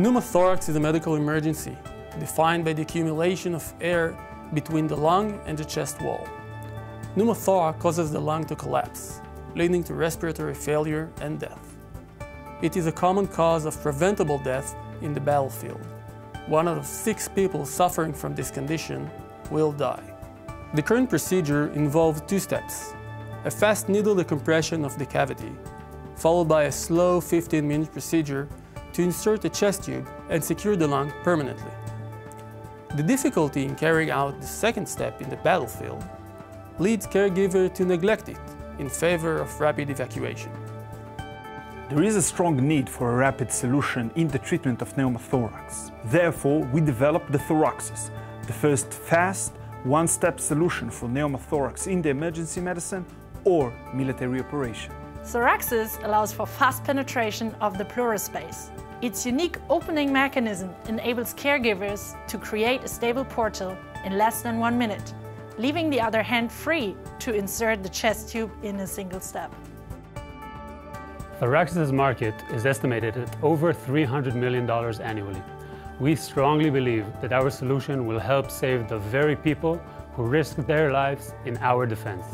Pneumothorax is a medical emergency defined by the accumulation of air between the lung and the chest wall. Pneumothorax causes the lung to collapse, leading to respiratory failure and death. It is a common cause of preventable death in the battlefield. One out of six people suffering from this condition will die. The current procedure involves two steps. A fast needle decompression of the cavity, followed by a slow 15-minute procedure to insert a chest tube and secure the lung permanently. The difficulty in carrying out the second step in the battlefield leads caregiver to neglect it in favor of rapid evacuation. There is a strong need for a rapid solution in the treatment of pneumothorax. Therefore, we developed the Thoraxis, the first fast, one-step solution for pneumothorax in the emergency medicine or military operation. Thoraxis allows for fast penetration of the pleural space. Its unique opening mechanism enables caregivers to create a stable portal in less than one minute, leaving the other hand free to insert the chest tube in a single step. Thoraxis' market is estimated at over $300 million annually. We strongly believe that our solution will help save the very people who risk their lives in our defense.